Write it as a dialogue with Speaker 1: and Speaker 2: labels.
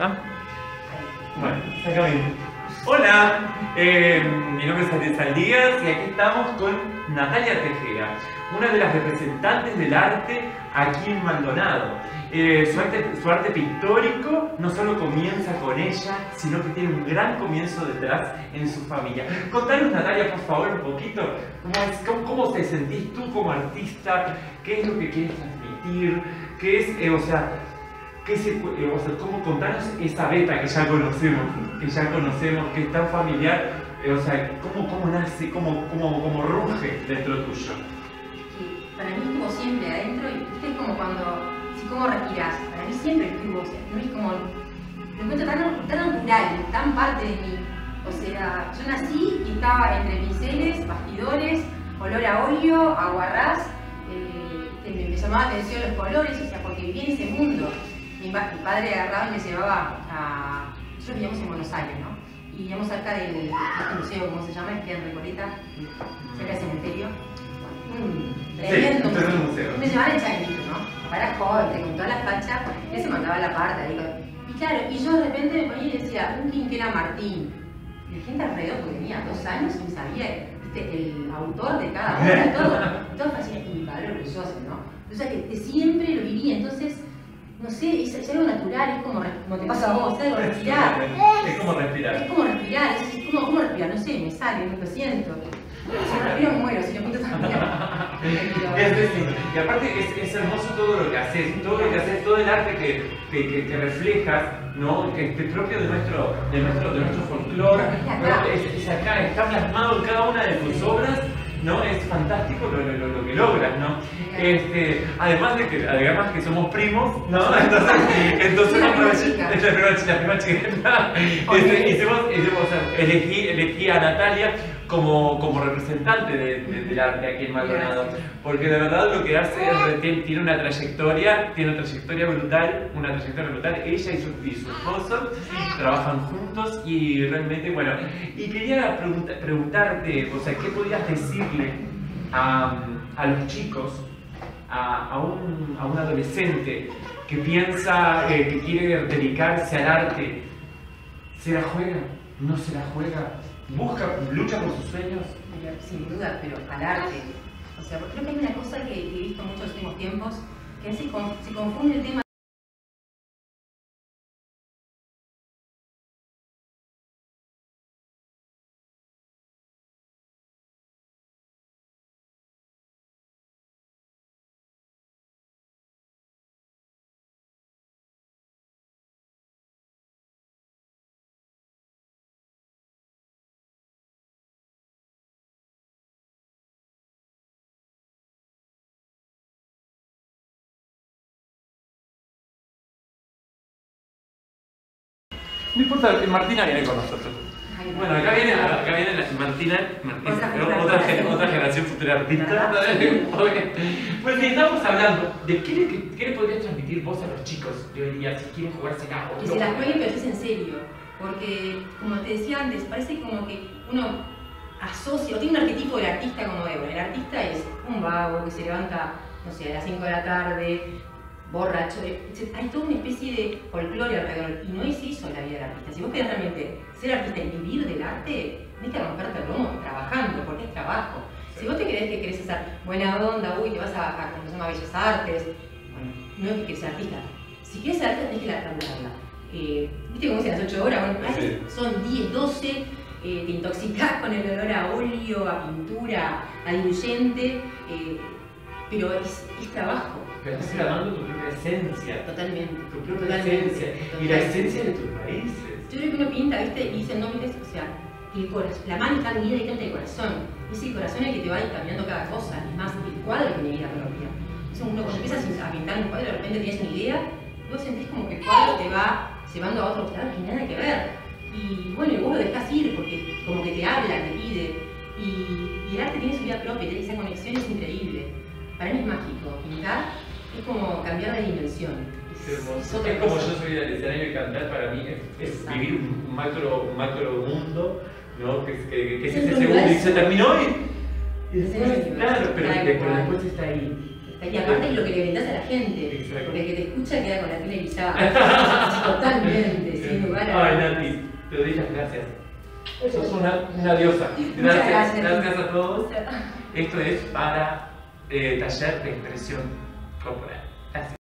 Speaker 1: ¿Va? Bueno, acá. Hola, eh, mi nombre es Andrés Saldías y aquí estamos con Natalia Tejera, una de las representantes del arte aquí en Maldonado. Eh, su, arte, su, arte, pictórico no solo comienza con ella, sino que tiene un gran comienzo detrás en su familia. Contanos, Natalia, por favor, un poquito, ¿cómo, es, cómo, cómo te sentís tú como artista? ¿Qué es lo que quieres transmitir? ¿Qué es, eh, o sea, qué cómo contanos esa beta que ya conocemos, que ya conocemos, que es tan familiar, eh, o sea, cómo, cómo nace, cómo, cómo, cómo ruge dentro tuyo?
Speaker 2: para mí estuvo siempre adentro y es como cuando cómo respirás. Para mí siempre estuvo, o sea, no es como, lo encuentro tan, tan natural, tan parte de mí. O sea, yo nací y estaba entre pinceles, bastidores, olor a óleo, aguarrás, eh, me, llamaba la atención los colores, o sea, porque vivía en ese mundo. Mi, mi padre agarraba y me llevaba a... Nosotros vivíamos en Buenos Aires, ¿no? Y vivíamos cerca del este museo, ¿cómo se llama? Que en Recoleta, cerca del cementerio. Un tremendo
Speaker 1: sí,
Speaker 2: museo.
Speaker 1: museo.
Speaker 2: Me llevaban en chaquito, ¿no? para joven, con toda la facha, él se mandaba la parte. Digo. Y claro, y yo de repente me ponía y decía, un quinquera Martín. Y la gente alrededor, porque tenía dos años y sabía ¿viste? el autor de cada obra, todo. Y todo y mi padre orgulloso, ¿no? O sea, que siempre lo vivía, entonces no sé, es, es, algo natural, es como, como te pasa a vos, es algo respirar.
Speaker 1: Es como respirar.
Speaker 2: Es como respirar, es, es como, como respirar, no sé, me sale, me lo siento. Si no respiro me muero, si lo apunto también.
Speaker 1: Es y aparte es, hermoso todo lo que haces, todo lo que haces, todo el arte que, que, que, que reflejas, ¿no? que es propio de nuestro, de nuestro, de nuestro folclore, ¿no? es, es, acá, está plasmado en cada una de tus obras, ¿no? Es fantástico lo, lo, lo que logras, ¿no? Este, además de que, además que somos primos, ¿no? Entonces, entonces
Speaker 2: la prima
Speaker 1: chica. La prima, la prima chica. Este, hicimos, hicimos, elegí, elegí a Natalia como, como representante de, de, del arte aquí en Maldonado, porque de verdad lo que hace es, tiene una trayectoria, tiene una trayectoria brutal, una trayectoria brutal, ella y su, y su esposo trabajan juntos y realmente, bueno, y quería pregunta, preguntarte, o sea, ¿qué podías decirle a, a los chicos, a, a, un, a un adolescente que piensa eh, que quiere dedicarse al arte? ¿Se la juega? ¿No se la juega? Busca, lucha por sus sueños.
Speaker 2: Sin duda, pero al arte. O sea, creo que hay una cosa que, he visto mucho en los últimos tiempos, que se, se confunde el tema
Speaker 1: No importa, Martina viene con nosotros. Bueno, acá viene, acá viene la Martina, Martina otra, otra, otra, generación futura artista. Pues si estamos hablando de qué le, qué le podrías transmitir vos a los chicos de hoy día si quieren jugarse la
Speaker 2: Que se la jueguen pero es en serio. Porque, como te decía antes, parece como que uno asocia, o tiene un arquetipo del artista como de, bueno, el artista es un vago que se levanta, no sé, a las 5 de la tarde, borracho, hay toda una especie de folclore alrededor y no es eso la vida del artista. Si vos querés realmente ser artista y vivir del arte, tenés que romperte el lomo trabajando, porque es trabajo. Si vos te crees que querés hacer buena onda, uy, te vas a, a como se llama, Bellas Artes, bueno, no es que querés ser artista. Si quieres ser artista, tenés que laburarla. Eh, ¿Viste cómo dicen las 8 horas? Bueno, a veces son 10, 12, eh, te intoxicás con el olor a óleo, a pintura, a diluyente, eh, pero es, es trabajo.
Speaker 1: Pero estás grabando tu propia esencia.
Speaker 2: Totalmente.
Speaker 1: Tu propia
Speaker 2: Totalmente.
Speaker 1: esencia. Y la esencia de tus raíces.
Speaker 2: Yo creo que uno pinta, ¿viste? Y dice, no mires, o sea, el corazón, la mano está unida directamente al corazón. Es el corazón el que te va cambiando cada cosa. Es más, el cuadro tiene vida propia. Entonces uno cuando empiezas a pintar un cuadro, de repente tienes una idea, vos sentís como que el cuadro te va llevando a otros lados que nada que ver. Y bueno, y vos lo dejás ir porque como que te habla, te pide. Y, y el arte tiene su vida propia, tiene esa conexión, es increíble. Para mí es mágico. Pintar es como cambiar de dimensión.
Speaker 1: Es hermoso. como yo soy del escenario y cantar para mí es, vivir un macro, un macro mundo, ¿no? Que, es- que, que es
Speaker 2: Es
Speaker 1: ese
Speaker 2: el
Speaker 1: segundo y se terminó y,
Speaker 2: el
Speaker 1: después, claro, pero,
Speaker 2: cual.
Speaker 1: después está ahí.
Speaker 2: Y aparte es lo que le brindás a la gente.
Speaker 1: Exacto.
Speaker 2: Porque el que te escucha queda con la piel erizada. Totalmente.
Speaker 1: te doy las gracias. Sos una, una diosa. Gracias,
Speaker 2: gracias.
Speaker 1: gracias a todos. Esto es para eh, taller de expresión corporal.